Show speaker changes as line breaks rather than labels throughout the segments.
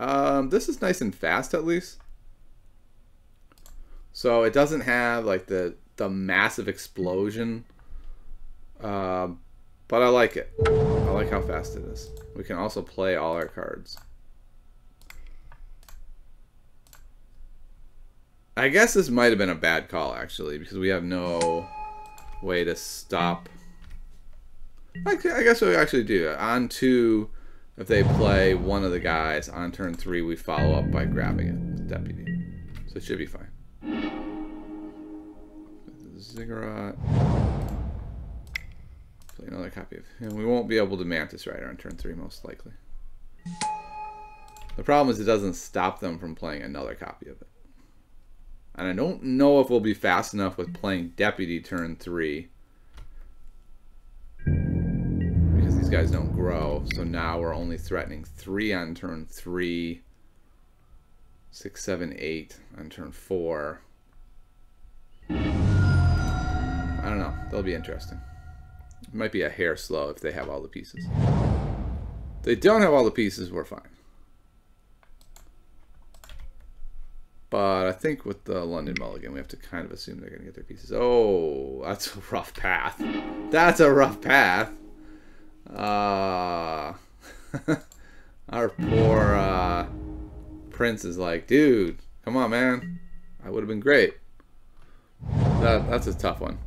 Um, this is nice and fast at least. So it doesn't have like the the massive explosion. Um, but I like it. I like how fast it is. We can also play all our cards. I guess this might have been a bad call actually because we have no way to stop. I, I guess we actually do. On two, if they play one of the guys on turn three, we follow up by grabbing it deputy. So it should be fine. Ziggurat. Play another copy of him. We won't be able to Mantis Rider on turn three, most likely. The problem is it doesn't stop them from playing another copy of it. And I don't know if we'll be fast enough with playing Deputy turn three. Guys don't grow. So now we're only threatening three on turn three. Six, seven, eight on turn four. I don't know. That'll be interesting. It might be a hair slow if they have all the pieces. If they don't have all the pieces, we're fine. But I think with the London Mulligan, we have to kind of assume they're going to get their pieces. Oh, that's a rough path. That's a rough path. Uh, our poor uh, Prince is like, dude, come on, man. I would have been great. That, that's a tough one.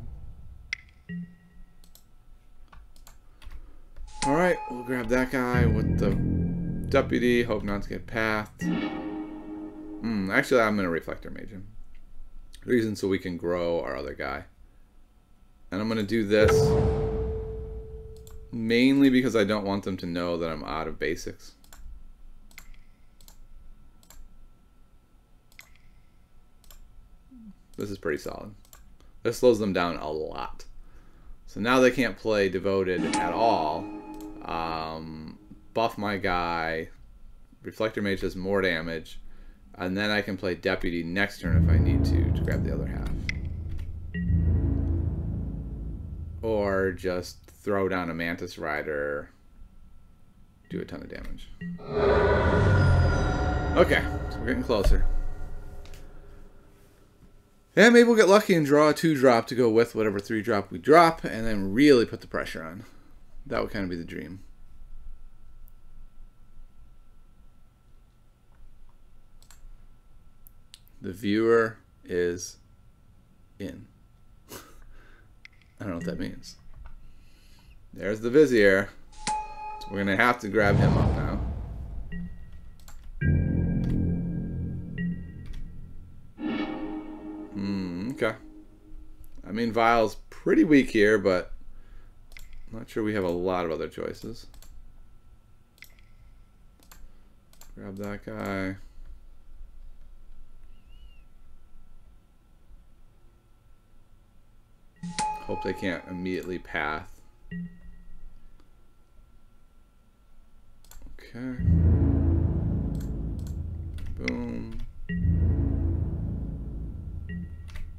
Alright, we'll grab that guy with the deputy. Hope not to get pathed. Hmm, actually, I'm going to Reflector Mage. Reason so we can grow our other guy. And I'm going to do this mainly because I don't want them to know that I'm out of basics. This is pretty solid. This slows them down a lot. So now they can't play Devoted at all. Um, buff my guy. Reflector Mage does more damage. And then I can play Deputy next turn if I need to, to grab the other half. Or just throw down a Mantis Rider, do a ton of damage. Okay, so we're getting closer. Yeah, maybe we'll get lucky and draw a 2-drop to go with whatever 3-drop we drop, and then really put the pressure on. That would kind of be the dream. The viewer is in. I don't know what that means. There's the Vizier. So we're to have to grab him up now. Hmm, okay. I mean, Vial's pretty weak here, but I'm not sure we have a lot of other choices. Grab that guy. Hope they can't immediately path. Okay. Boom.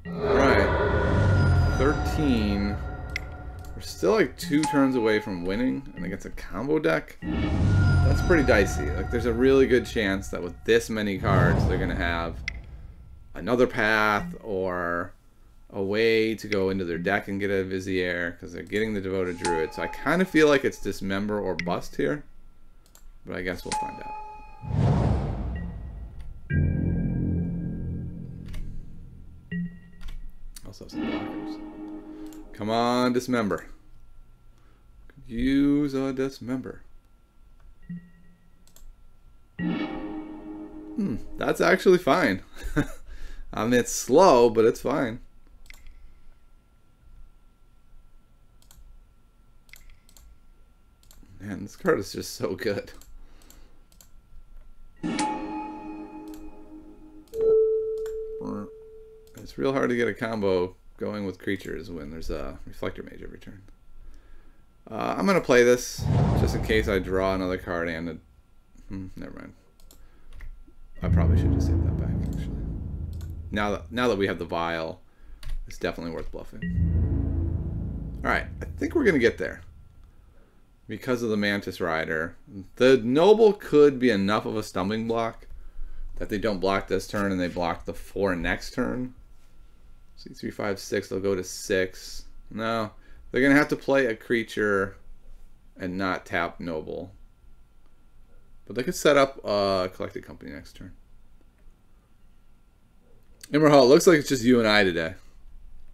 Alright. 13. We're still like two turns away from winning, and against a combo deck, that's pretty dicey. Like, there's a really good chance that with this many cards, they're to have another path or a way to go into their deck and get a Vizier because they're getting the Devoted Druid. So I kind of feel like it's Dismember or Bust here. But I guess we'll find out. Also some. Come on, Dismember. Use a Dismember. Hmm, that's actually fine. I mean, it's slow, but it's fine. Man, this card is just so good. It's real hard to get a combo going with creatures when there's a Reflector Mage every turn. Uh, I'm going to play this just in case I draw another card and a... Hmm, never mind. I probably should just take that back, actually. Now that, now that we have the Vial, it's definitely worth bluffing. Alright, I think we're going to get there. because of the Mantis Rider. The Noble could be enough of a stumbling block that they don't block this turn and they block the four next turn. See, three, five, six, they'll go to six. No, they're to have to play a creature and not tap Noble. But they could set up a collected company next turn. Immerhall, it looks like it's just you and I today.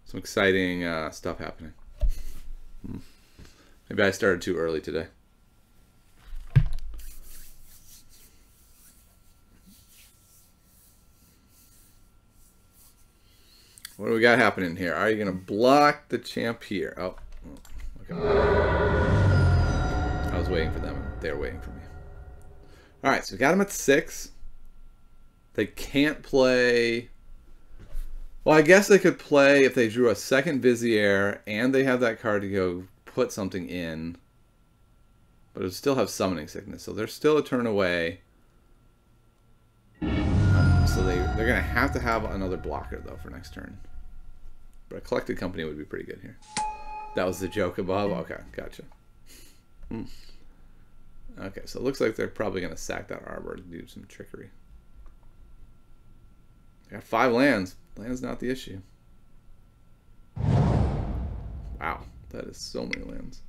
Some exciting uh, stuff happening. Hmm. Maybe I started too early today. What do we got happening here? Are you going to block the champ here? Oh, okay. I was waiting for them. They're waiting for me. All right, so we got them at six. They can't play. Well, I guess they could play if they drew a second Vizier and they have that card to go put something in. But it would still have summoning sickness, so they're still a turn away. Um, so they, they're going to have to have another blocker, though, for next turn. But a collected company would be pretty good here. That was the joke above? Okay, gotcha. Hmm. Okay, so it looks like they're probably going to sack that arbor and do some trickery. They got five lands. Land's not the issue. Wow, that is so many lands.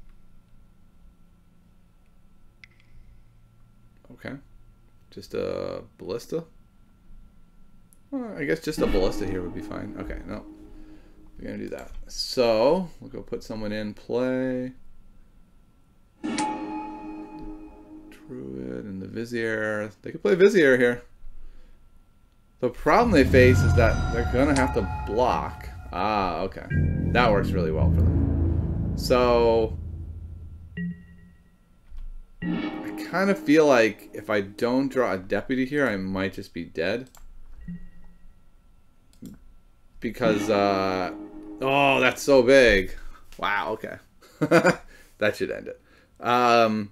Okay. Just a ballista? Well, I guess just a ballista here would be fine. Okay, no. We're going to do that. So, we'll go put someone in play. Druid and the Vizier. They could play Vizier here. The problem they face is that they're going to have to block. Ah, okay. That works really well for them. So, I kind of feel like if I don't draw a deputy here, I might just be dead. Because, uh... Oh, that's so big. Wow, okay. that should end it. Um...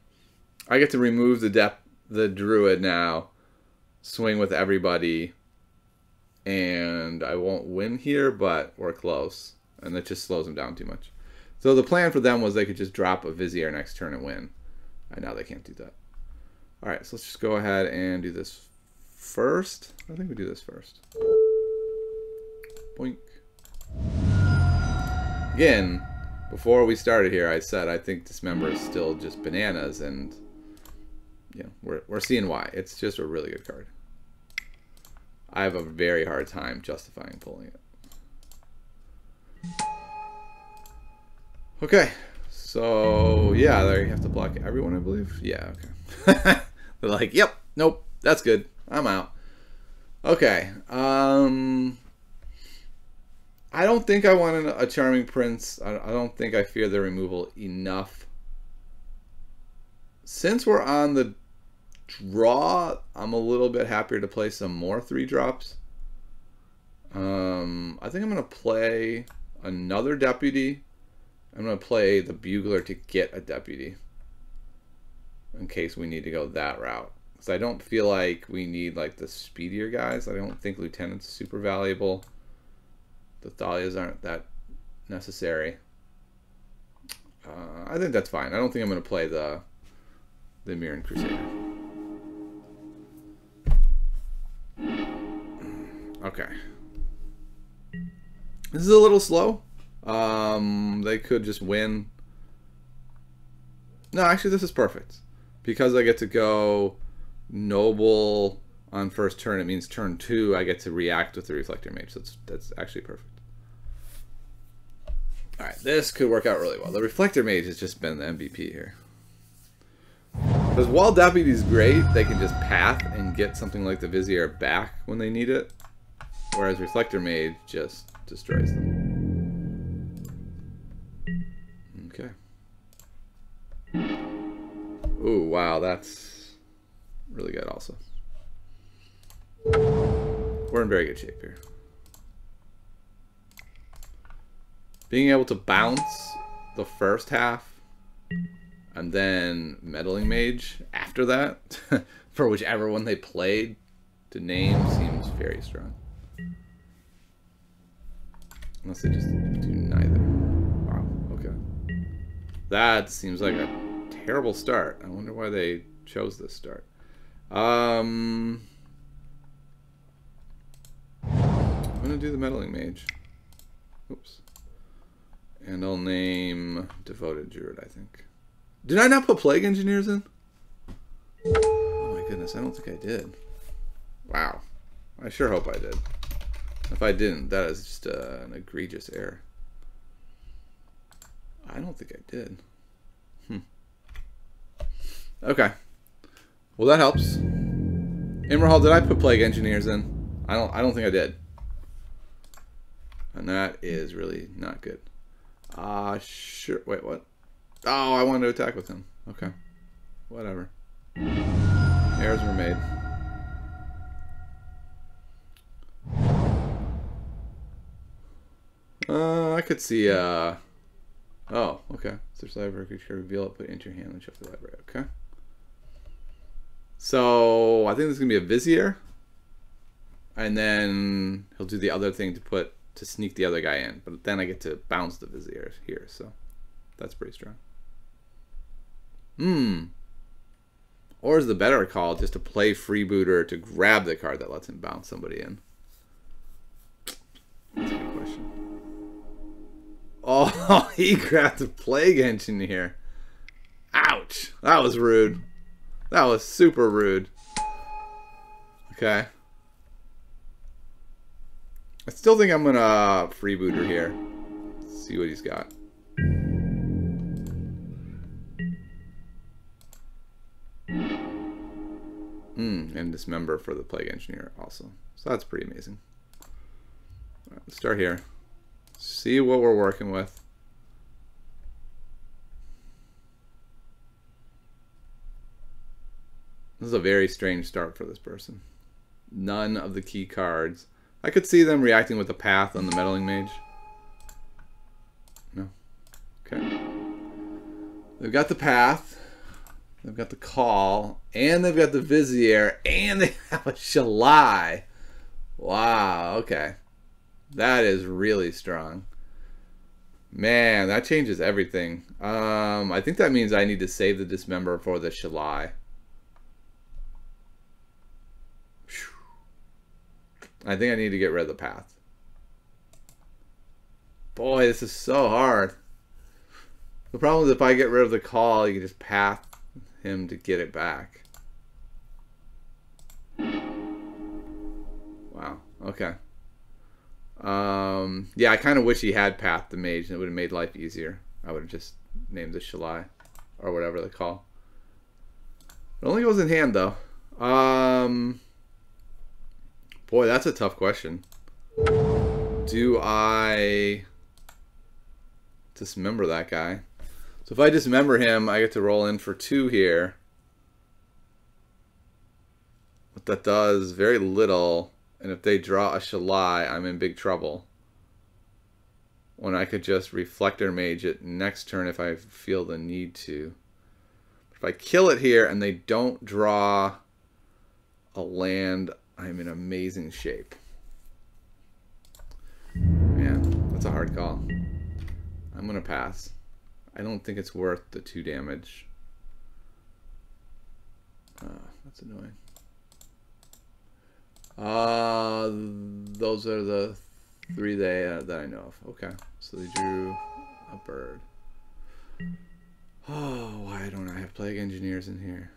I get to remove the dep the druid now, swing with everybody, and I won't win here, but we're close, and that just slows them down too much. So the plan for them was they could just drop a Vizier next turn and win, and now they can't do that. All right, so let's just go ahead and do this first. I think we do this first. Boink. Again, before we started here, I said I think Dismember is still just bananas, and you know, we're, we're seeing why. It's just a really good card. I have a very hard time justifying pulling it. Okay, so yeah, there you have to block everyone, I believe. Yeah, okay. They're like, yep, nope, that's good. I'm out. Okay, um, I don't think I want a Charming Prince. I don't think I fear the removal enough. Since we're on the draw, I'm a little bit happier to play some more three drops. Um, I think I'm going to play another deputy. I'm going to play the bugler to get a deputy in case we need to go that route. Because I don't feel like we need like the speedier guys. I don't think lieutenant's super valuable. The Thalias aren't that necessary. Uh, I think that's fine. I don't think I'm going to play the the Mirran Crusader. Okay. This is a little slow. Um, they could just win. No, actually, this is perfect. Because I get to go noble on first turn, it means turn two, I get to react with the Reflector Mage. So that's, that's actually perfect. Alright, this could work out really well. The Reflector Mage has just been the MVP here. Because while Deputy is great, they can just path and get something like the Vizier back when they need it. Whereas Reflector Mage just destroys them. Okay. Ooh, wow, that's really good also. We're in very good shape here. Being able to bounce the first half and then Meddling Mage after that, for whichever one they played to name, seems very strong. Unless they just do neither. Wow, okay. That seems like a terrible start. I wonder why they chose this start. Um, I'm gonna do the meddling mage. Oops. And I'll name devoted druid. I think. Did I not put plague engineers in? Oh my goodness, I don't think I did. Wow. I sure hope I did. If I didn't, that is just uh, an egregious error. I don't think I did. Hmm. Okay. Well, that helps. Imrahal, did I put plague engineers in? I don't. I don't think I did. And that is really not good. Uh, sure. Wait, what? Oh, I wanted to attack with him. Okay. Whatever. Errors were made. Uh, I could see, uh... Oh, okay. Search the library, could reveal it, put it into your hand, and check the library. Okay. So, I think this is going to be a Vizier. And then he'll do the other thing to put, to sneak the other guy in. But then I get to bounce the Vizier here, so that's pretty strong. Hmm. Or is the better call just to play Freebooter to grab the card that lets him bounce somebody in? That's a good question. Oh, he grabbed a plague engineer. Ouch. That was rude. That was super rude. Okay. I still think I'm gonna freebooter here. see what he's got. Hmm, and dismember for the plague engineer also. So that's pretty amazing. let's start here see what we're working with. This is a very strange start for this person. None of the key cards. I could see them reacting with the path on the meddling mage. No. Okay. They've got the path. They've got the call. And they've got the vizier. And they have a Shalai. Wow. Okay. That is really strong. Man, that changes everything. Um, I think that means I need to save the dismember for the Shalai. I think I need to get rid of the path. Boy, this is so hard. The problem is if I get rid of the call, you can just path him to get it back. Wow. Okay. Um, yeah, I kind of wish he had Path the Mage, and it would have made life easier. I would have just named the Shalai, or whatever they call. It only goes in hand, though. Um, boy, that's a tough question. Do I dismember that guy? So if I dismember him, I get to roll in for two here. What that does, very little. And if they draw a Shalai, I'm in big trouble. When I could just Reflector Mage it next turn if I feel the need to. If I kill it here and they don't draw a land, I'm in amazing shape. Man, that's a hard call. I'm to pass. I don't think it's worth the two damage. Uh, that's annoying. Uh, those are the three they, uh, that I know of. Okay, so they drew a bird. Oh, why don't I have Plague Engineers in here?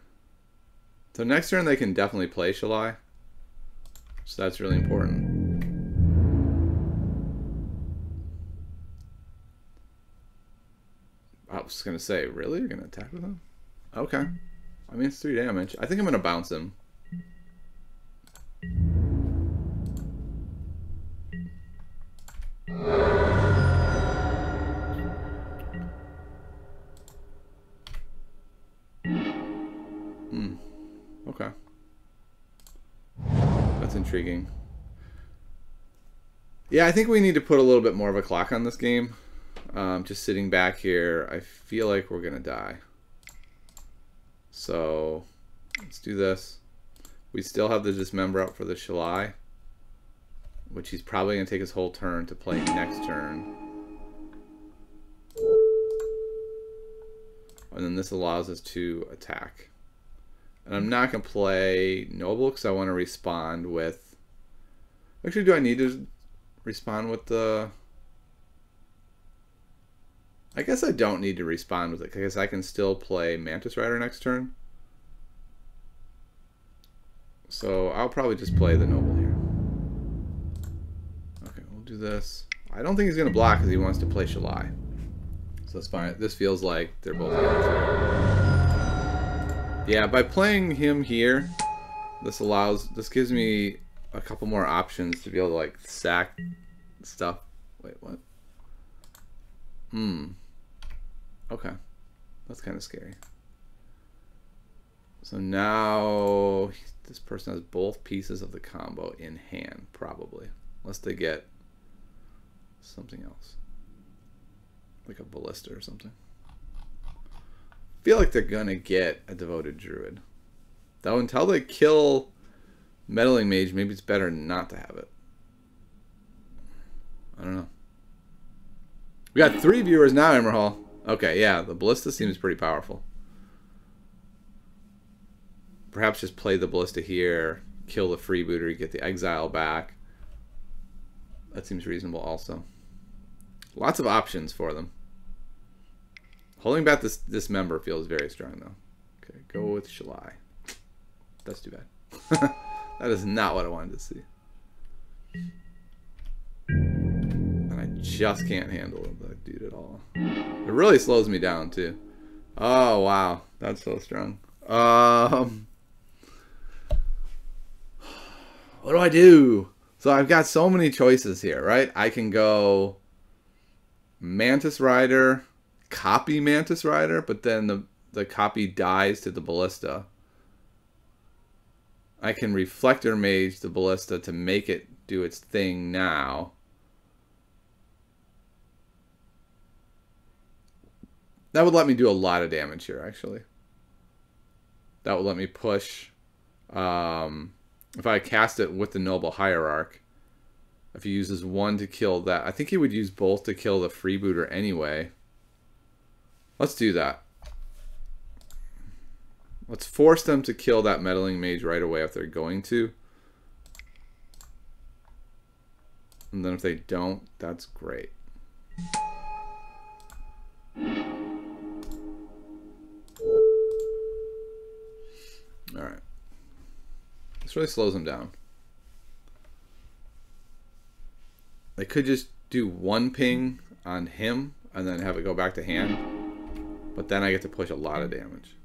So next turn they can definitely play Shalai. So that's really important. I was going to say, really? You're going to attack with him? Okay. I mean, it's three damage. I think I'm going to bounce him. Hmm. Okay. That's intriguing. Yeah, I think we need to put a little bit more of a clock on this game. Um, just sitting back here, I feel like we're going to die. So, let's do this. We still have the Dismember up for the Shalai which he's probably going to take his whole turn to play next turn. And then this allows us to attack. And I'm not going to play Noble because I want to respond with... Actually, do I need to respond with the... I guess I don't need to respond with it because I can still play Mantis Rider next turn. So I'll probably just play the Noble here. Okay, we'll do this. I don't think he's going to block because he wants to play Shalai. So that's fine. This feels like they're both Yeah, by playing him here, this allows, this gives me a couple more options to be able to like sack stuff. Wait, what? Hmm. Okay. That's kind of scary. So now this person has both pieces of the combo in hand, probably. Unless they get something else. Like a ballista or something. Feel like they're gonna get a devoted druid. Though until they kill meddling mage, maybe it's better not to have it. I don't know. We got three viewers now, Emerald. Okay, yeah, the ballista seems pretty powerful. Perhaps just play the ballista here, kill the freebooter, get the exile back. That seems reasonable also. Lots of options for them. Holding back this Dismember feels very strong though. Okay, go with Shalai. That's too bad. that is not what I wanted to see. And I just can't handle that dude at all. It really slows me down too. Oh wow, that's so strong. Um, what do I do? So I've got so many choices here, right? I can go Mantis Rider, copy Mantis Rider, but then the, the copy dies to the Ballista. I can Reflector Mage the Ballista to make it do its thing now. That would let me do a lot of damage here, actually. That would let me push... Um, if I cast it with the Noble Hierarch, if he uses one to kill that. I think he would use both to kill the freebooter anyway. Let's do that. Let's force them to kill that meddling mage right away if they're going to. And then if they don't, that's great. Alright. This really slows them down. They could just do one ping on him and then have it go back to hand. But then I get to push a lot of damage.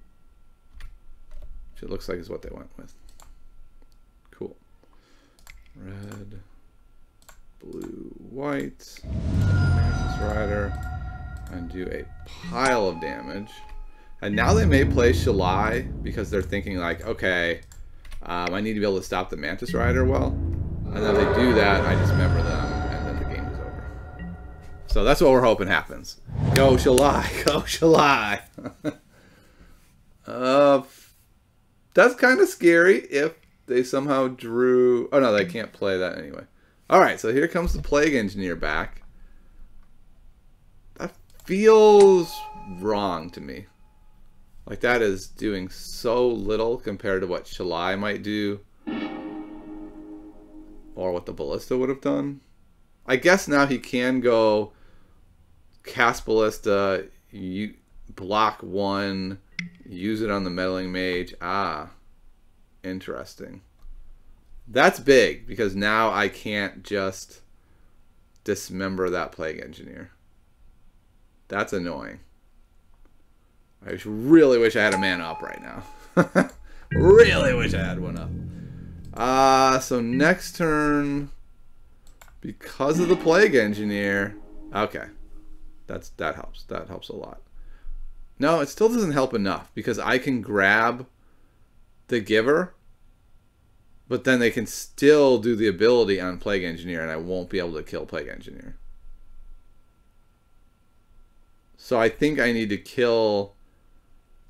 Which it looks like is what they went with. Cool. Red, blue, white, Mantis Rider, and do a pile of damage. And now they may play Shalai because they're thinking like, okay, um, I need to be able to stop the Mantis Rider well. And then if they do that, I dismember them. So that's what we're hoping happens. Go Shalai, go Shalai. uh, that's kind of scary if they somehow drew... Oh, no, they can't play that anyway. All right, so here comes the Plague Engineer back. That feels wrong to me. Like, that is doing so little compared to what Shalai might do. Or what the Ballista would have done. I guess now he can go cast ballista, you block one, use it on the meddling mage. Ah, interesting. That's big because now I can't just dismember that plague engineer. That's annoying. I really wish I had a man up right now. really wish I had one up. Uh, so next turn, because of the plague engineer. Okay. That's that helps. That helps a lot. No, it still doesn't help enough because I can grab the giver, but then they can still do the ability on Plague Engineer, and I won't be able to kill Plague Engineer. So I think I need to kill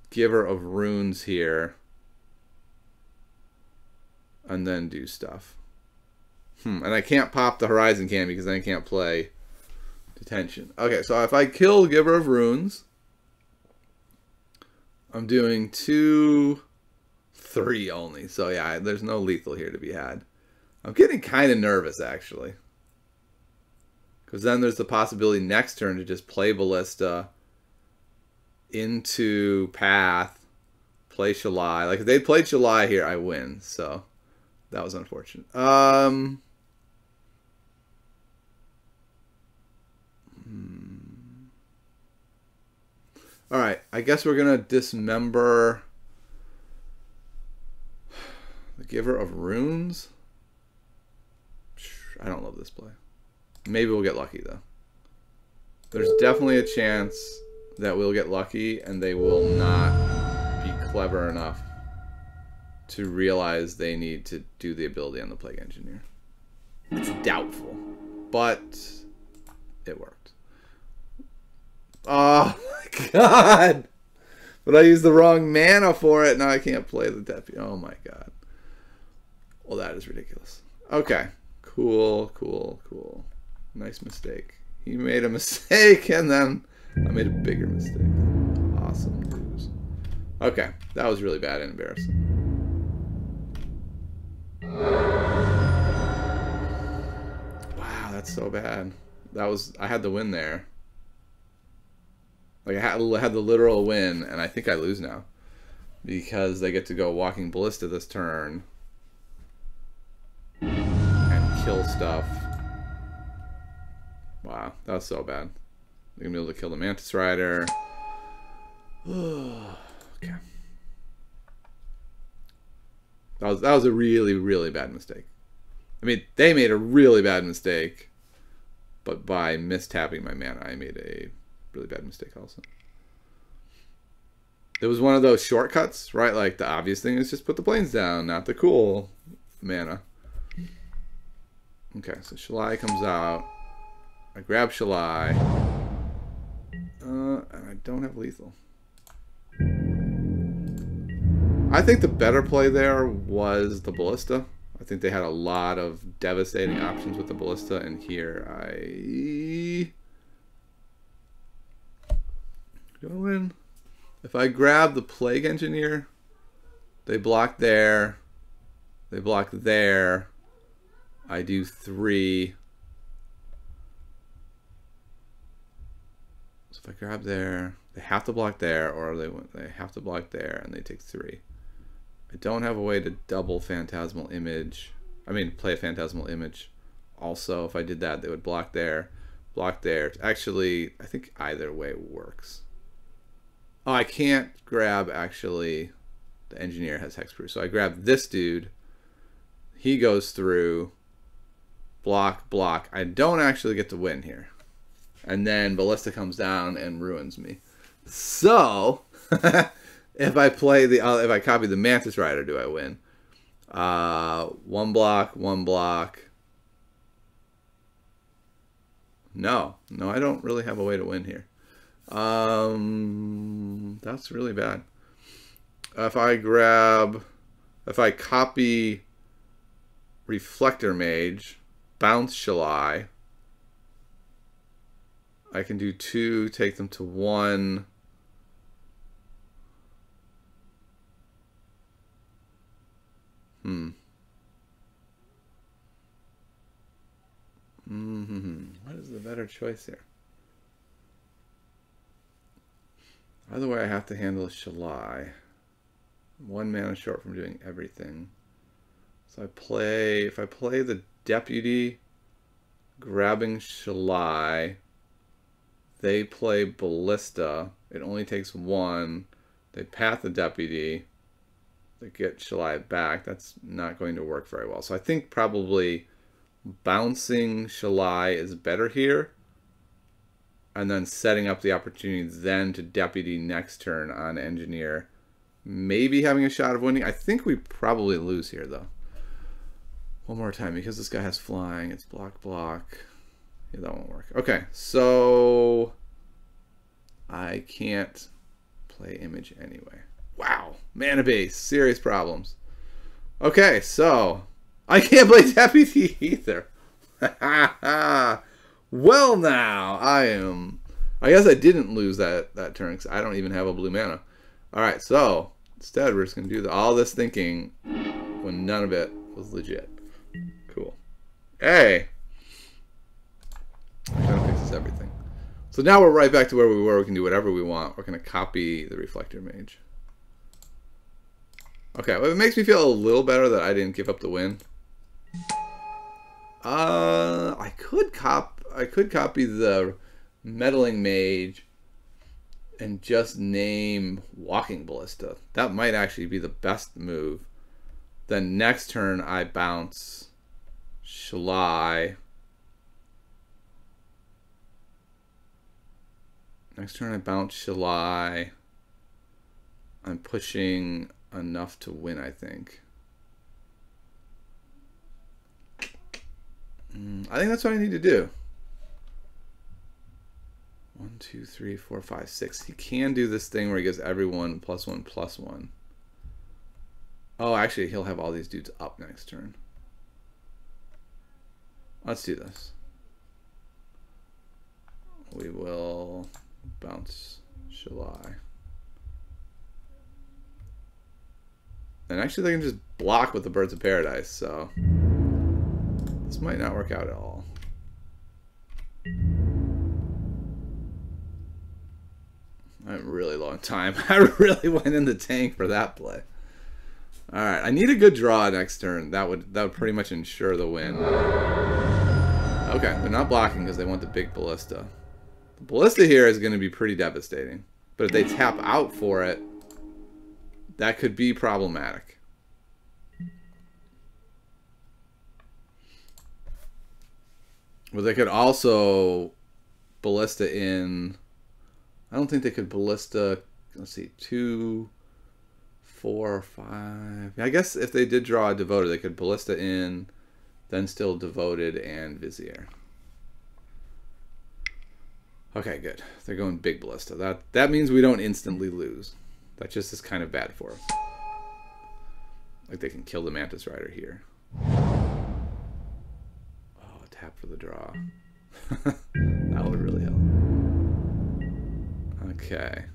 Giver of Runes here, and then do stuff. Hmm, and I can't pop the Horizon Canopy because then I can't play Detention. Okay, so if I kill Giver of Runes, I'm doing two, three only. So yeah, there's no lethal here to be had. I'm getting kind of nervous actually. Because then there's the possibility next turn to just play Ballista into Path, play Shalai. Like if they played Shalai here, I win. So that was unfortunate. Um, All right, I guess we're gonna dismember the Giver of Runes. I don't love this play. Maybe we'll get lucky though. There's definitely a chance that we'll get lucky and they will not be clever enough to realize they need to do the ability on the Plague Engineer. It's doubtful, but it worked. Oh my god! But I used the wrong mana for it. Now I can't play the deputy. Oh my god. Well, that is ridiculous. Okay. Cool, cool, cool. Nice mistake. He made a mistake, and then I made a bigger mistake. Awesome news. Okay, that was really bad and embarrassing. Wow, that's so bad. That was I had the win there. Like I had, had the literal win, and I think I lose now because they get to go walking ballista this turn and kill stuff. Wow, that was so bad. They're gonna be able to kill the Mantis Rider. okay. That was that was a really, really bad mistake. I mean, they made a really bad mistake, but by mistapping my mana, I made a really bad mistake also. It was one of those shortcuts, right? Like the obvious thing is just put the Plains down, not the cool mana. Okay, so Shalai comes out. I grab Shalai. Uh, and I don't have lethal. I think the better play there was the Ballista. I think they had a lot of devastating options with the Ballista, and here I go in. If I grab the Plague Engineer, they block there, they block there, I do three. So if I grab there, they have to block there, or they they have to block there, and they take three. I don't have a way to double Phantasmal Image. I mean, play a Phantasmal Image. Also, if I did that, they would block there, block there. Actually, I think either way works. Oh, I can't grab, actually, the Engineer has Hexproof. So I grab this dude. He goes through, block, block. I don't actually get to win here. And then Ballista comes down and ruins me. So, if I play the, uh, if I copy the Mantis Rider, do I win? Uh, one block, one block. No, no, I don't really have a way to win here. Um, that's really bad. If I grab, if I copy Reflector Mage, bounce Shalai, I can do two, take them to one. Hmm. Mm hmm What is the better choice here? Either way, I have to handle Shalai. One mana short from doing everything. So I play, if I play the Deputy, grabbing Shalai, they play Ballista. It only takes one. They path the Deputy. They get Shalai back. That's not going to work very well. So I think probably bouncing Shalai is better here and then setting up the opportunity then to deputy next turn on engineer. Maybe having a shot of winning. I think we probably lose here though. One more time because this guy has flying. It's block block. Yeah that won't work. Okay so i can't play image anyway. Wow mana base serious problems. Okay so i can't play deputy either well, now I am. I guess I didn't lose that that turn because I don't even have a blue mana. All right, so instead we're just gonna do the, all this thinking when none of it was legit. Cool. Hey. Kind of fixes everything. So now we're right back to where we were. We can do whatever we want. We're gonna copy the reflector mage. Okay, well, it makes me feel a little better that I didn't give up the win. Uh, I could cop. I could copy the meddling mage and just name walking ballista. That might actually be the best move. Then next turn I bounce Shalai. Next turn I bounce Shalai. I'm pushing enough to win, I think. Mm, I think that's what I need to do. One, two, three, four, five, six. He can do this thing where he gives everyone plus one, plus one. Oh, actually, he'll have all these dudes up next turn. Let's do this. We will bounce Shalai. And actually, they can just block with the Birds of Paradise, so this might not work out at all. I'm really long time. I really went in the tank for that play. All right, I need a good draw next turn. That would that would pretty much ensure the win. Okay, they're not blocking because they want the big ballista. The ballista here is going to be pretty devastating. But if they tap out for it, that could be problematic. Well, they could also ballista in I don't think they could ballista. Let's see, two, four, five. I guess if they did draw a devoted, they could ballista in, then still devoted and vizier. Okay, good. They're going big ballista. That that means we don't instantly lose. That just is kind of bad for us. Like they can kill the mantis rider here. Oh, tap for the draw. that would really. Okay.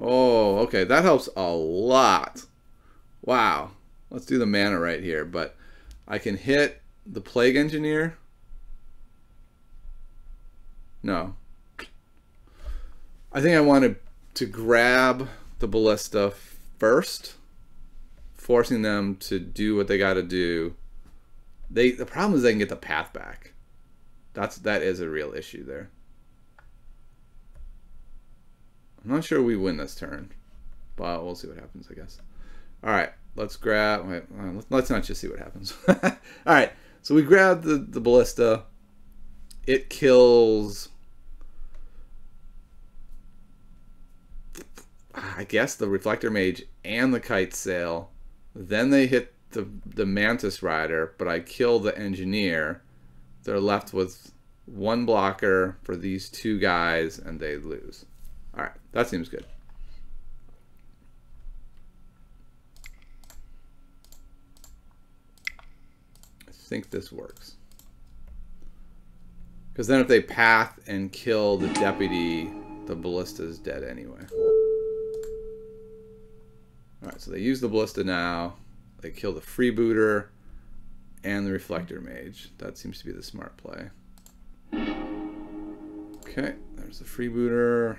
Oh, okay. That helps a lot. Wow. Let's do the mana right here. But I can hit the Plague Engineer. No. I think I wanted to grab the Ballista first, forcing them to do what they got to do. They The problem is they can get the path back. That's that is a real issue there. I'm not sure we win this turn, but we'll see what happens, I guess. All right, let's grab. Wait, uh, let's not just see what happens. All right, so we grab the the ballista. It kills. I guess the reflector mage and the Kitesail. Then they hit the the mantis rider, but I kill the engineer they're left with one blocker for these two guys and they lose. All right, that seems good. I think this works. Because then if they path and kill the deputy, the ballista is dead anyway. Alright, so they use the ballista now. They kill the freebooter and the reflector mage. That seems to be the smart play. Okay, there's the freebooter.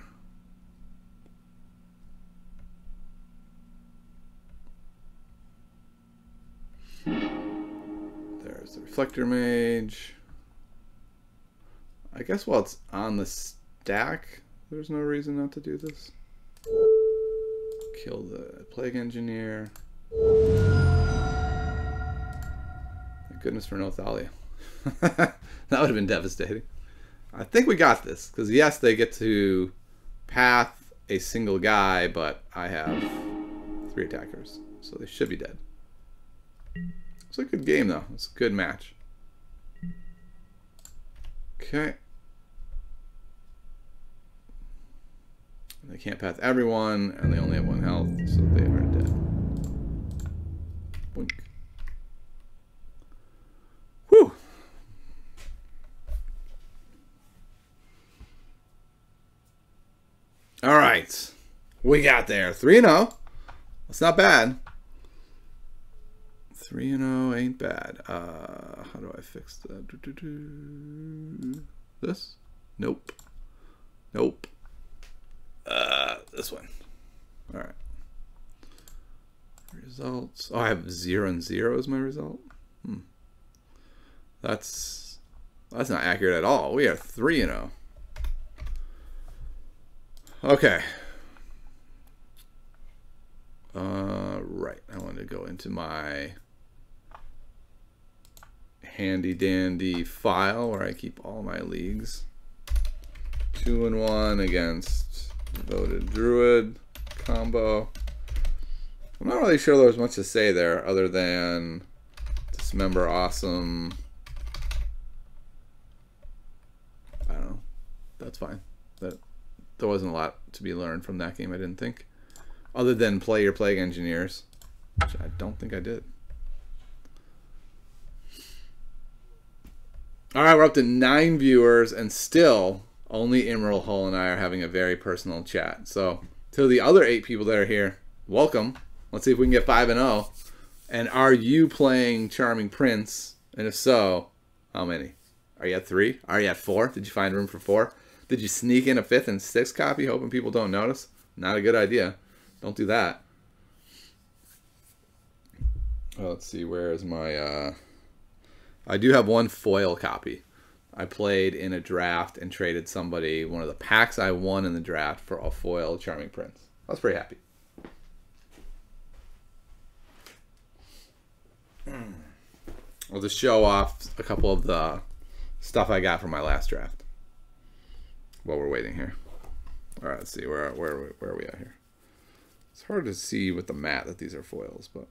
There's the reflector mage. I guess while it's on the stack, there's no reason not to do this. Kill the plague engineer. Goodness for no Thalia. that would have been devastating. I think we got this, because yes, they get to path a single guy, but I have three attackers, so they should be dead. It's a good game, though. It's a good match. Okay. They can't path everyone, and they only have one health, so they are dead. Boink. Right. We got there. 3 0. That's not bad. 3 0 ain't bad. Uh, how do I fix that? Do, do, do. This? Nope. Nope. Uh, this one. All right. Results. Oh, I have 0 and 0 as my result. Hmm. That's that's not accurate at all. We are 3 and 0. Okay. Uh, right. I want to go into my handy dandy file where I keep all my leagues. Two and one against Devoted Druid combo. I'm not really sure there's much to say there other than dismember awesome. I don't know. That's fine. That there wasn't a lot to be learned from that game, I didn't think. Other than play your plague engineers, which I don't think I did. All right, we're up to nine viewers, and still only Emerald Hull and I are having a very personal chat. So, to the other eight people that are here, welcome. Let's see if we can get five and zero. Oh. And are you playing Charming Prince? And if so, how many? Are you at three? Are you at four? Did you find room for four? Did you sneak in a fifth and sixth copy, hoping people don't notice? Not a good idea. Don't do that. Let's see. Where is my? Uh... I do have one foil copy. I played in a draft and traded somebody one of the packs I won in the draft for a foil Charming Prince. I was pretty happy. I'll just show off a couple of the stuff I got from my last draft while we're waiting here. All right, let's see where where where are we at here. It's hard to see with the mat that these are foils, but.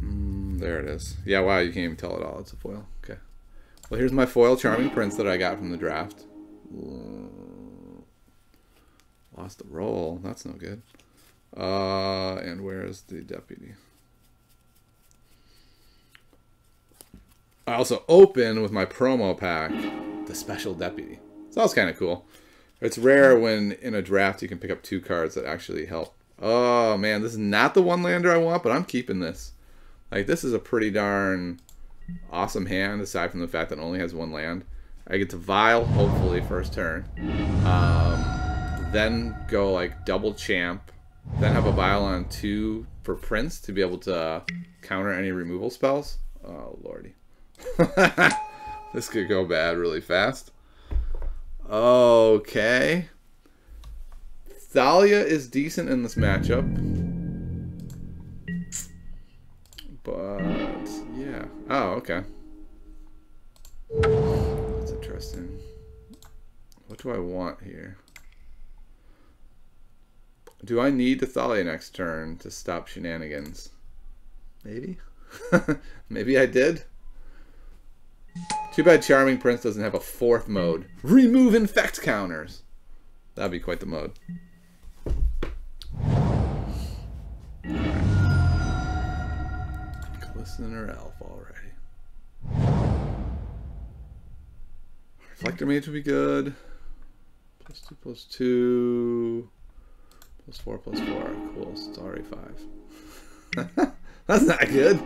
Mm, there it is. Yeah, wow, you can't even tell it all. It's a foil. Okay. Well, here's my foil Charming Prince that I got from the draft. Lost the roll. That's no good. Uh, and where is the deputy? I also open with my promo pack the special deputy. So that's kind of cool. It's rare when in a draft you can pick up two cards that actually help. Oh man, this is not the one lander I want, but I'm keeping this. Like this is a pretty darn awesome hand, aside from the fact that it only has one land. I get to Vial, hopefully, first turn. Um, then go like double champ. Then have a Vial on two for Prince to be able to counter any removal spells. Oh, lordy. this could go bad really fast. Okay. Thalia is decent in this matchup. But, yeah. Oh, okay. That's interesting. What do I want here? Do I need the Thalia next turn to stop shenanigans? Maybe? Maybe I did? Too bad Charming Prince doesn't have a fourth mode. Remove infect counters. That'd be quite the mode. Glistener Elf already. Reflector Mage would be good. Plus two, plus two. Plus four, plus four. Cool. So it's already five. That's not good.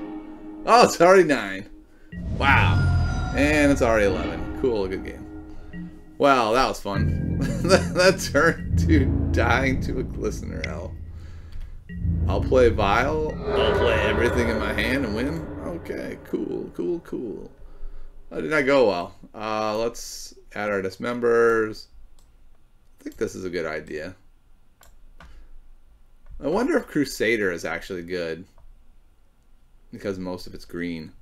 Oh, it's already nine. Wow. And it's already 11. Cool, good game. Well, that was fun. that turned to dying to a glistener elf. I'll play Vial. I'll play everything in my hand and win. Okay, cool, cool, cool. That did not go well. Uh, let's add our dismembers. I think this is a good idea. I wonder if Crusader is actually good. Because most of it's green.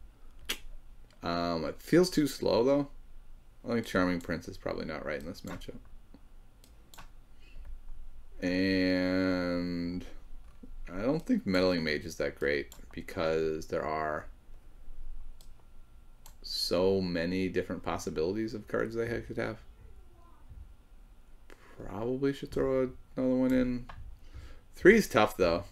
Um, it feels too slow though. I think Charming Prince is probably not right in this matchup. And I don't think Meddling Mage is that great because there are so many different possibilities of cards they could have. Probably should throw another one in. Three is tough though.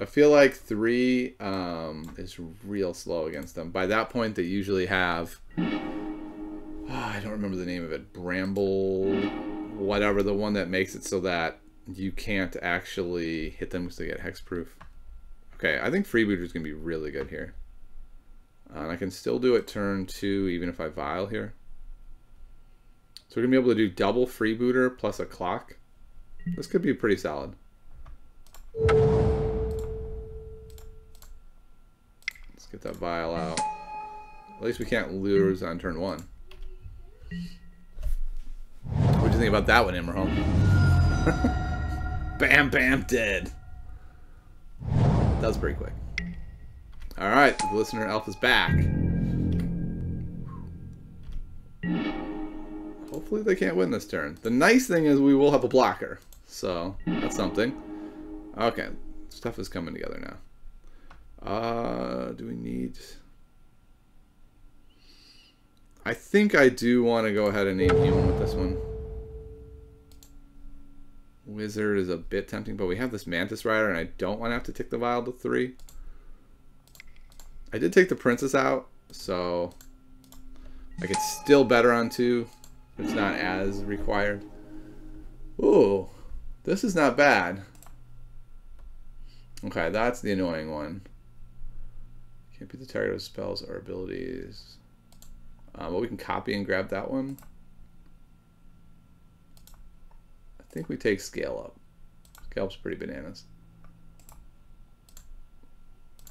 I feel like three um, is real slow against them. By that point, they usually have. Oh, I don't remember the name of it. Bramble, whatever, the one that makes it so that you can't actually hit them because they get hexproof. Okay, I think Freebooter is going to be really good here. Uh, and I can still do it turn two even if I Vial here. So we're going to be able to do double Freebooter plus a clock. This could be pretty solid. Get that Vial out. At least we can't lose on turn one. What do you think about that one, Immerholm? bam, bam, dead. That was pretty quick. Alright, the Glistener Elf is back. Hopefully they can't win this turn. The nice thing is we will have a blocker. So, that's something. Okay, stuff is coming together now. Uh, do we need... I think I do want to go ahead and name human with this one. Wizard is a bit tempting, but we have this Mantis Rider, and I don't want to have to take the Vial to three. I did take the Princes out, so I could still better on two. It's not as required. Ooh, this is not bad. Okay, that's the annoying one. Can't the target of spells or abilities. Uh, but we can copy and grab that one. I think we take scale up. Scale up's pretty bananas.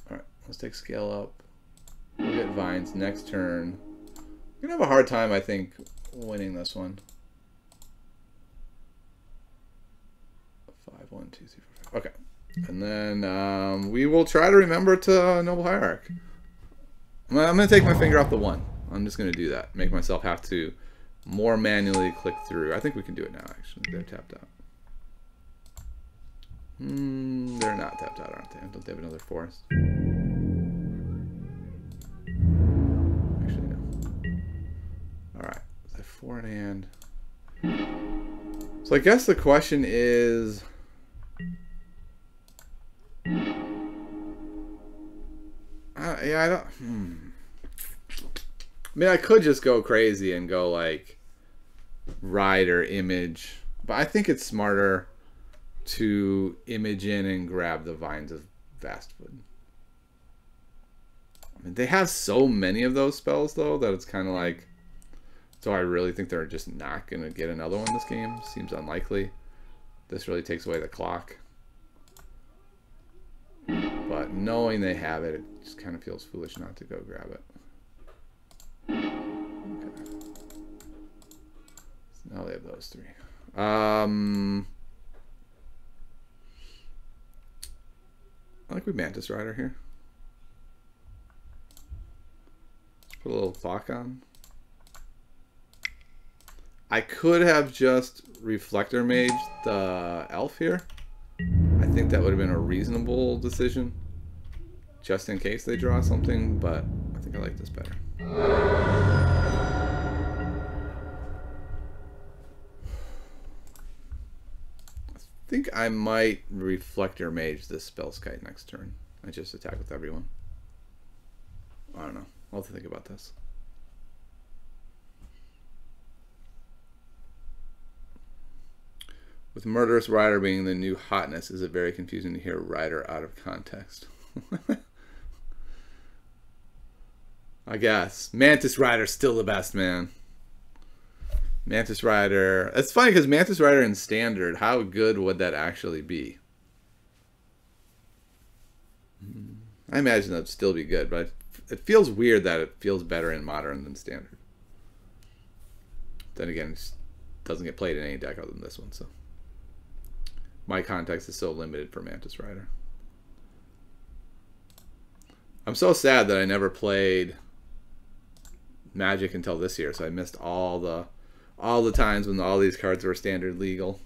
Alright, let's take scale up. We'll get vines next turn. We're gonna have a hard time, I think, winning this one. Five, one, two, three, four, five. Okay. And then um, we will try to remember to Noble Hierarch. I'm going to take my finger off the one. I'm just going to do that. Make myself have to more manually click through. I think we can do it now, actually. They're tapped out. Hmm, they're not tapped out, aren't they? Don't they have another forest? Actually, no. Alright. Is that four and? So I guess the question is... Yeah, I don't... Hmm. I mean, I could just go crazy and go like rider image, but I think it's smarter to image in and grab the vines of Vastwood. I mean, they have so many of those spells though that it's kind of like. So I really think they're just not gonna get another one this game. Seems unlikely. This really takes away the clock. Knowing they have it, it just kind of feels foolish not to go grab it. Okay. So now they have those three. Um, I think we Mantis Rider here. Put a little clock on. I could have just Reflector Mage the elf here. I think that would have been a reasonable decision. Just in case they draw something, but I think I like this better. I think I might Reflector Mage this Spellskite next turn. I just attack with everyone. I don't know. I'll have to think about this. With Murderous Rider being the new hotness, is it very confusing to hear Rider out of context? I guess. Mantis Rider's still the best, man. Mantis Rider. It's funny because Mantis Rider in Standard, how good would that actually be? I imagine that'd still be good, but it feels weird that it feels better in Modern than Standard. Then again, it doesn't get played in any deck other than this one, so. My context is so limited for Mantis Rider. I'm so sad that I never played Magic until this year, so I missed all the all the times when all these cards were standard legal.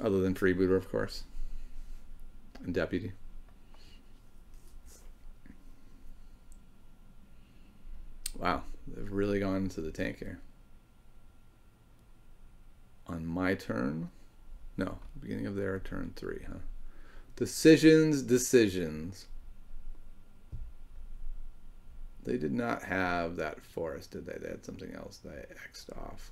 Other than Freebooter, of course. And Deputy. Wow, they've really gone into the tank here. On my turn? No, beginning of their turn three, huh? Decisions, decisions. They did not have that forest, did they? They had something else they X'd off.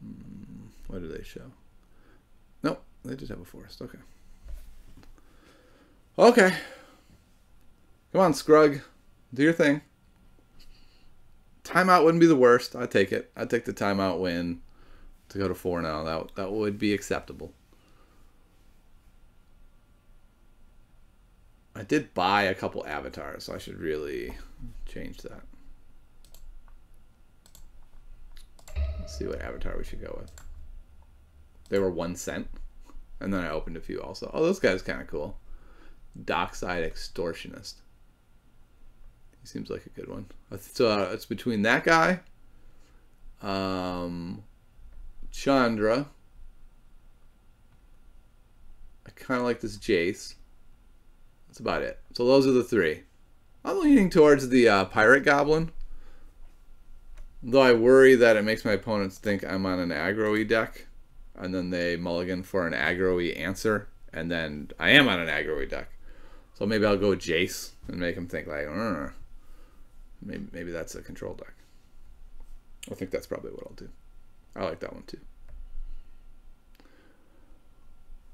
Hmm, what do they show? Nope, they just have a forest. Okay. Okay. Come on, Scrug. Do your thing. Timeout wouldn't be the worst. I'd take it. I'd take the timeout win to go to four now. That that would be acceptable. I did buy a couple avatars, so I should really change that. Let's see what avatar we should go with. They were one cent. And then I opened a few also. Oh, this guy's kind of cool. Dockside Extortionist. He seems like a good one. So uh, it's between that guy, um, Chandra. I kind of like this Jace. That's about it. So those are the three. I'm leaning towards the uh, Pirate Goblin. Though I worry that it makes my opponents think I'm on an aggro deck. And then they mulligan for an aggro answer. And then I am on an aggro deck. So maybe I'll go Jace and make them think like, maybe, maybe that's a control deck. I think that's probably what I'll do. I like that one too.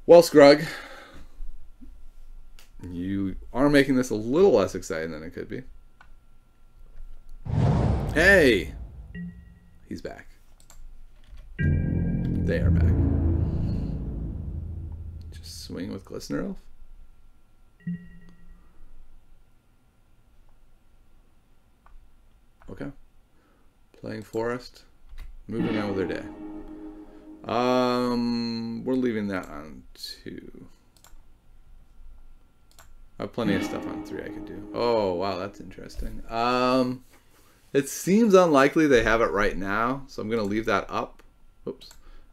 Well, Scrug, are making this a little less exciting than it could be. Hey! He's back. They are back. Just swing with Glistener Elf. Okay. Playing Forest. Moving on with their day. Um, we're leaving that on two. I have plenty of stuff on three I could do. Oh, wow, that's interesting. Um, it seems unlikely they have it right now, so I'm going to leave that up. Oops.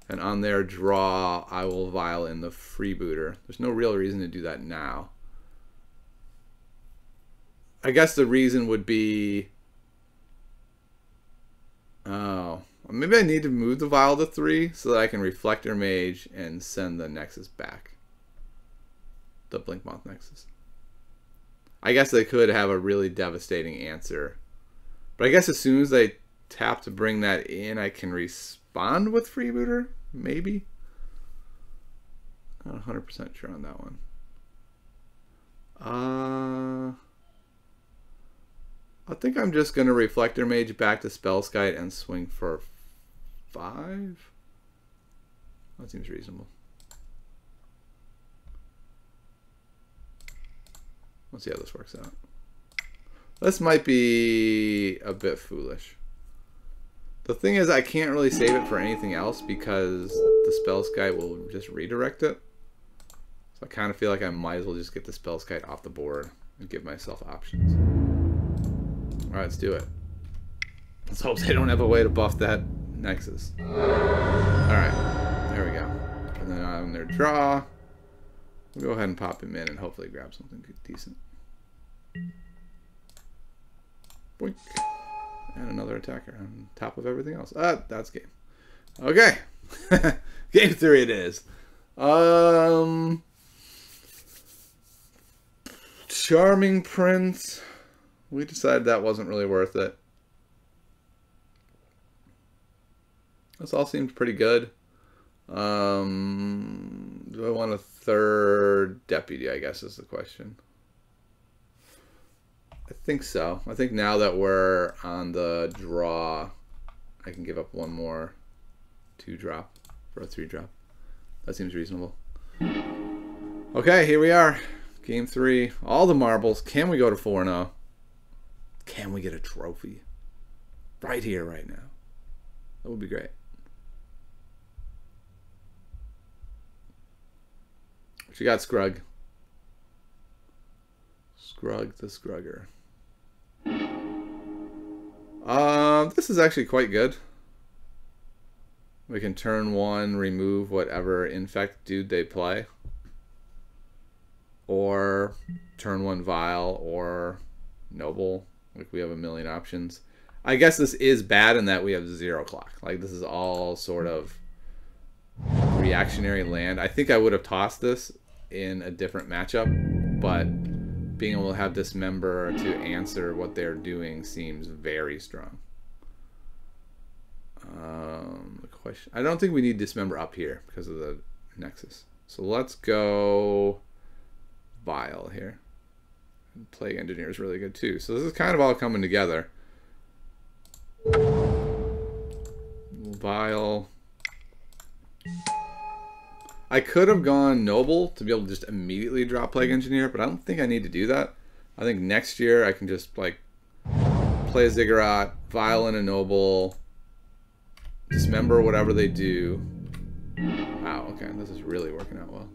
And on their draw, I will vial in the freebooter. There's no real reason to do that now. I guess the reason would be... Oh, maybe I need to move the vial to three so that I can Reflector Mage and send the Nexus back. The Blinkmoth Nexus. I guess they could have a really devastating answer. But I guess as soon as I tap to bring that in, I can respond with Freebooter? Maybe? Not 100% sure on that one. Uh, I think I'm just going to Reflector Mage back to Spellskite and swing for five. That seems reasonable. Let's see how this works out. This might be a bit foolish. The thing is, I can't really save it for anything else because the Spellskite will just redirect it. So I kind of feel like I might as well just get the Spellskite off the board and give myself options. Alright, let's do it. Let's hope they don't have a way to buff that Nexus. Alright, there we go. And then on their draw, we'll go ahead and pop him in and hopefully grab something decent. Boink. And another attacker on top of everything else. Ah, that's game. Okay. game three it is. Um, Charming Prince. We decided that wasn't really worth it. This all seems pretty good. Um, do I want a third deputy, I guess is the question. I think so. I think now that we're on the draw, I can give up one more two drop for a three drop. That seems reasonable. Okay, here we are. Game three. All the marbles. Can we go to 4 0? Can we get a trophy? Right here, right now. That would be great. What you got, Scrug? Scrug the Scrugger. Uh, this is actually quite good. We can turn one, remove whatever infect dude they play. Or turn one Vial or noble. Like we have a million options. I guess this is bad in that we have zero clock. Like this is all sort of reactionary land. I think I would have tossed this in a different matchup, but being able to have Dismember to answer what they're doing seems very strong. Um, the question, I don't think we need Dismember up here because of the Nexus. So let's go Vial here. Plague Engineer is really good too. So this is kind of all coming together. Vial. I could have gone Noble to be able to just immediately drop Plague Engineer, but I don't think I need to do that. I think next year I can just like play a Ziggurat, Vial and a Noble, dismember whatever they do. Wow, okay, this is really working out well.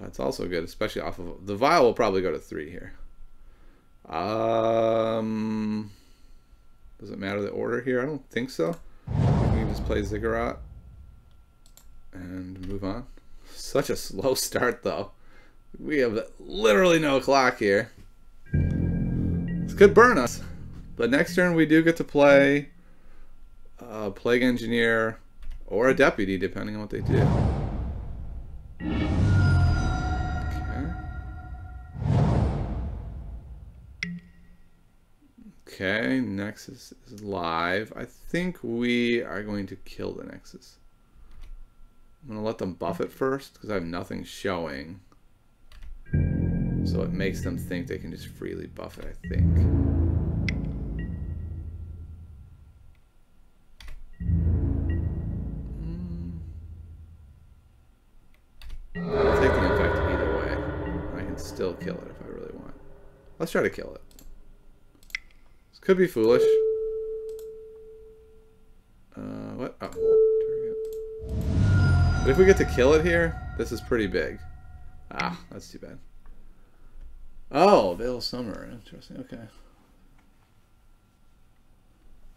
That's also good, especially off of the Vial will probably go to three here. Um, does it matter the order here? I don't think so. We just play Ziggurat and move on. Such a slow start, though. We have literally no clock here. This could burn us. But next turn we do get to play a Plague Engineer or a Deputy, depending on what they do. Okay, Nexus is live. I think we are going to kill the Nexus. I'm going to let them buff it first because I have nothing showing. So it makes them think they can just freely buff it, I think. Hmm. I'll take the either way. I can still kill it if I really want. Let's try to kill it. Could be foolish. Uh, what? Oh. But if we get to kill it here, this is pretty big. Ah, that's too bad. Oh, of Summer. Interesting. Okay.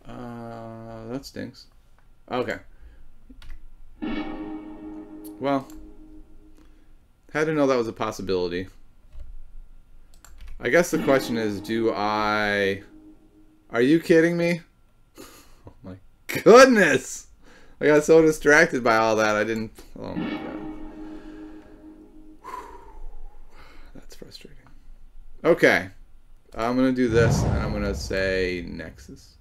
Uh, that stinks. Okay. Well, had to know that was a possibility. I guess the question is, do I are you kidding me? Oh my goodness! I got so distracted by all that I didn't. Oh my god. That's frustrating. Okay. I'm gonna do this and I'm gonna say Nexus.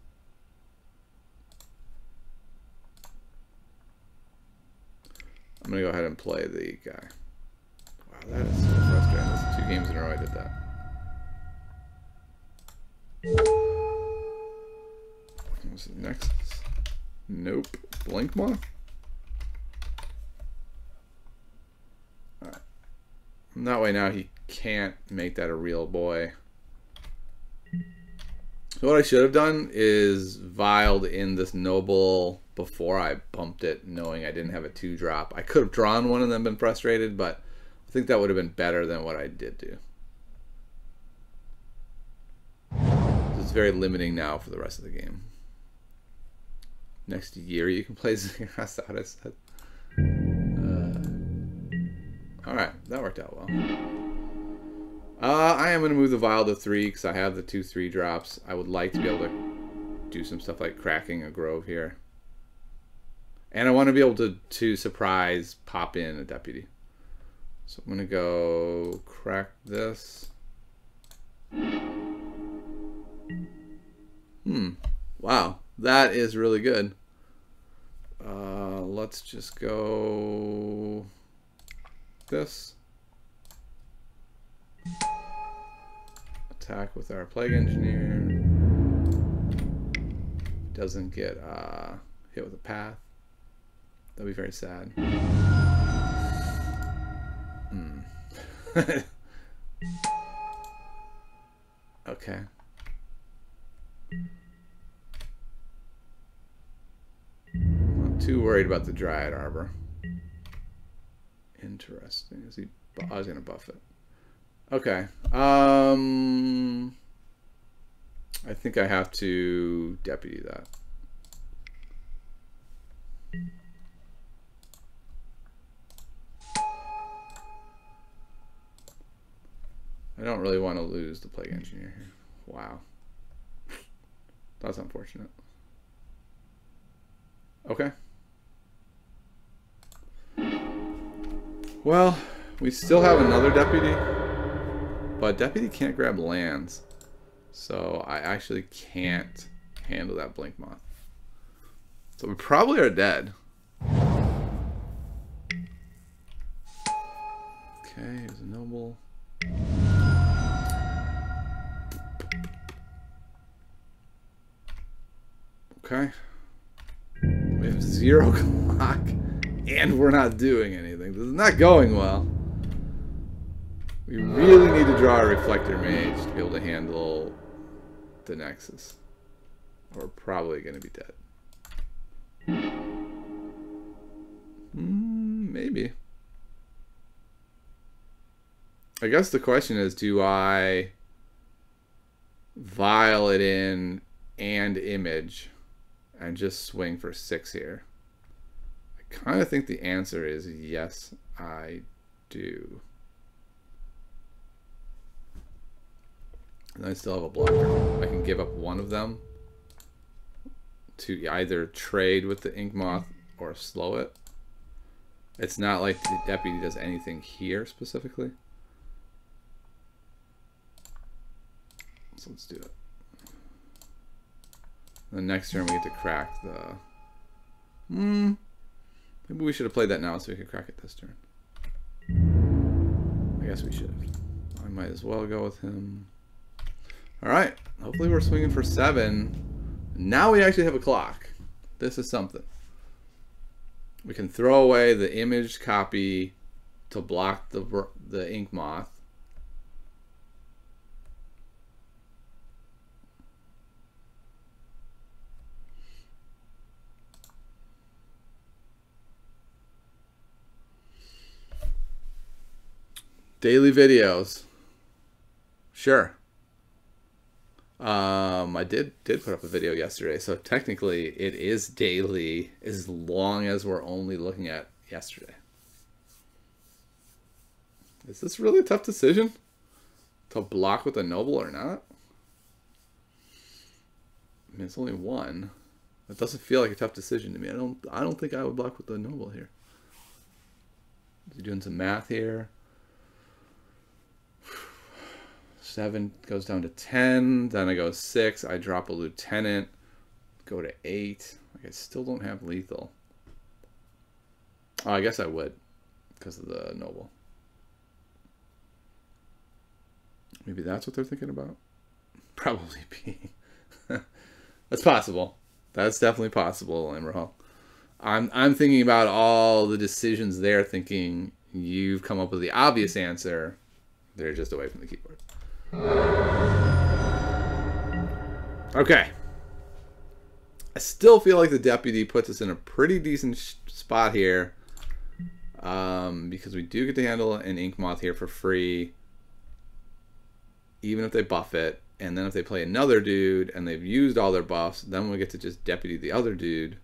I'm gonna go ahead and play the guy. Wow, that is so frustrating. This two games in a row I did that. What's the next? Nope. Blink Moth? Alright. That way now he can't make that a real boy. So what I should have done is vialed in this noble before I bumped it, knowing I didn't have a two drop. I could have drawn one and then been frustrated, but I think that would have been better than what I did do. It's very limiting now for the rest of the game next year you can play said. Uh, Alright, that worked out well. Uh, I am going to move the vial to 3 because I have the two 3 drops. I would like to be able to do some stuff like cracking a Grove here. And I want to be able to, to surprise pop in a Deputy. So I'm going to go crack this. Hmm. Wow. That is really good. Uh, let's just go this. Attack with our Plague Engineer. Doesn't get uh, hit with a path. That'd be very sad. Hmm. okay. Too worried about the Dryad Arbor. Interesting. Is he? I was gonna buff it. Okay. Um. I think I have to deputy that. I don't really want to lose the plague engineer here. Wow. That's unfortunate. Okay. Well, we still have another deputy, but deputy can't grab lands. So I actually can't handle that blink moth. So we probably are dead. Okay, here's a noble. Okay. We have zero clock, and we're not doing anything. This is not going well. We really need to draw a Reflector Mage to be able to handle the Nexus. We're probably going to be dead. Mm, maybe. I guess the question is, do I vial it in and image and just swing for six here? Kind of think the answer is yes, I do. And I still have a blocker. I can give up one of them to either trade with the ink moth or slow it. It's not like the deputy does anything here specifically. So let's do it. The next turn we get to crack the... Hmm. Maybe we should have played that now so we could crack it this turn. I guess we should. I might as well go with him. Alright. Hopefully we're swinging for seven. Now we actually have a clock. This is something. We can throw away the image copy to block the, the ink moth. Daily videos. Sure. Um, I did did put up a video yesterday, so technically it is daily as long as we're only looking at yesterday. Is this really a tough decision to block with a noble or not? I mean, it's only one. It doesn't feel like a tough decision to me. I don't. I don't think I would block with the noble here. Is he doing some math here? Seven goes down to 10. Then I go six. I drop a lieutenant. Go to eight. Like I still don't have lethal. Oh, I guess I would because of the noble. Maybe that's what they're thinking about. Probably be. that's possible. That's definitely possible, Emerald. I'm I'm thinking about all the decisions they're thinking. You've come up with the obvious answer. They're just away from the keyboard. Okay. I still feel like the deputy puts us in a pretty decent spot here. Um, because we do get to handle an ink moth here for free. Even if they buff it. And then if they play another dude and they've used all their buffs, then we get to just deputy the other dude.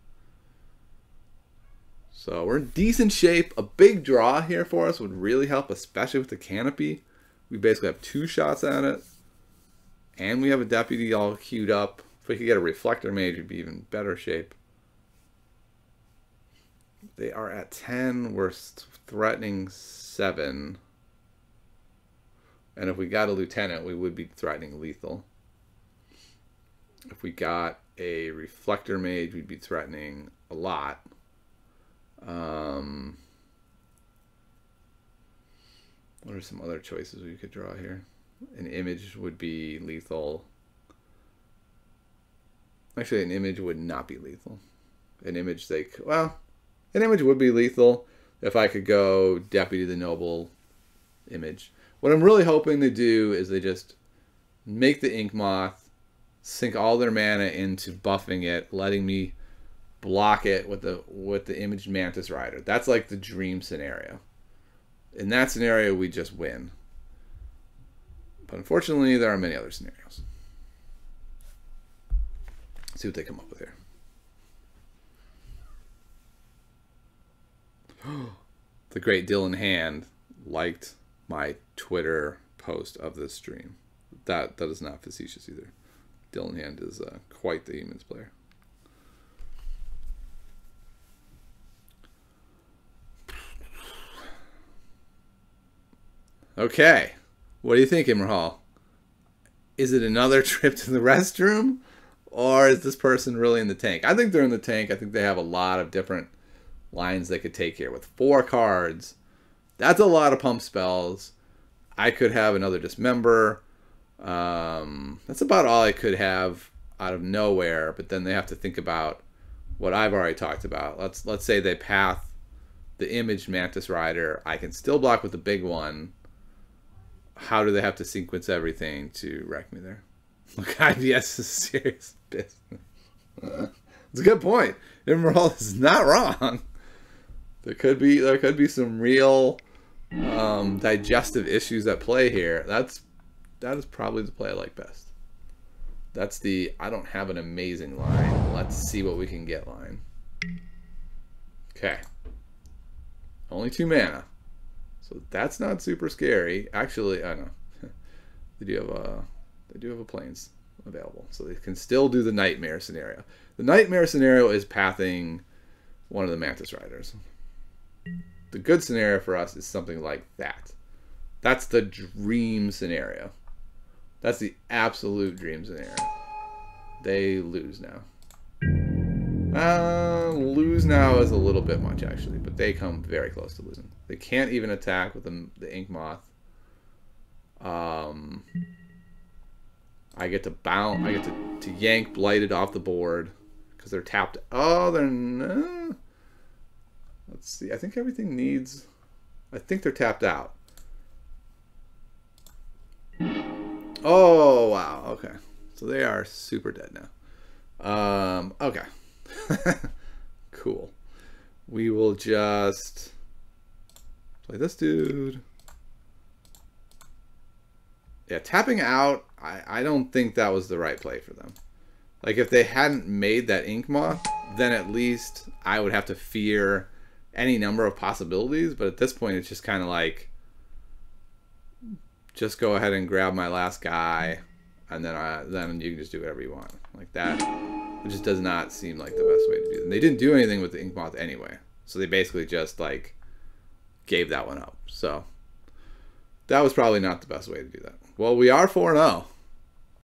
So we're in decent shape. A big draw here for us would really help, especially with the canopy. We basically have two shots at it. And we have a deputy all queued up. If we could get a reflector mage, we'd be even better shape. They are at 10. We're threatening 7. And if we got a lieutenant, we would be threatening lethal. If we got a reflector mage, we'd be threatening a lot. Um, what are some other choices we could draw here? An image would be lethal. Actually, an image would not be lethal. An image, like, well, an image would be lethal if I could go Deputy the Noble image. What I'm really hoping to do is they just make the Ink Moth, sink all their mana into buffing it, letting me block it with the with the Image Mantis Rider. That's like the dream scenario in that scenario, we just win. But unfortunately, there are many other scenarios. Let's see what they come up with here. the great Dylan Hand liked my Twitter post of this stream. That that is not facetious either. Dylan Hand is uh, quite the humans player. Okay. What do you think, Imrahal? Is it another trip to the restroom? Or is this person really in the tank? I think they're in the tank. I think they have a lot of different lines they could take here. With four cards, that's a lot of pump spells. I could have another dismember. Um, that's about all I could have out of nowhere. But then they have to think about what I've already talked about. Let's let's say they path the image Mantis Rider. I can still block with the big one how do they have to sequence everything to wreck me there? Look, IBS is serious business. It's a good point. Emerald is not wrong. There could be there could be some real um, digestive issues at play here. That's that is probably the play I like best. That's the I don't have an amazing line. Let's see what we can get line. Okay. Only two mana. So that's not super scary. Actually, I know they do have a they do have a Plains available, so they can still do the nightmare scenario. The nightmare scenario is pathing one of the mantis riders. The good scenario for us is something like that. That's the dream scenario. That's the absolute dream scenario. They lose now. Uh, lose now is a little bit much actually, but they come very close to losing. They can't even attack with the, the ink moth. Um, I get to bounce. I get to, to yank blighted off the board because they're tapped. Oh, they're no. Let's see. I think everything needs. I think they're tapped out. Oh wow. Okay, so they are super dead now. Um. Okay. cool. We will just play this dude. Yeah, tapping out, I, I don't think that was the right play for them. Like, if they hadn't made that Ink Moth, then at least I would have to fear any number of possibilities. But at this point, it's just kind of like, just go ahead and grab my last guy, and then I, then you can just do whatever you want. Like that. It just does not seem like the best way to do it. And they didn't do anything with the ink moth anyway. So they basically just like gave that one up. So that was probably not the best way to do that. Well, we are 4 0.